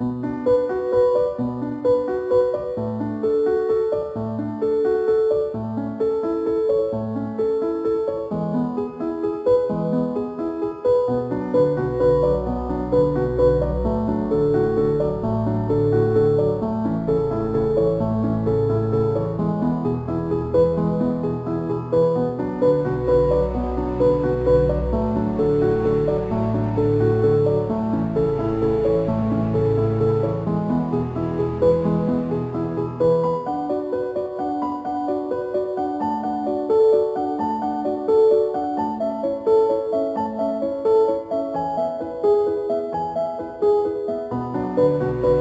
Thank Música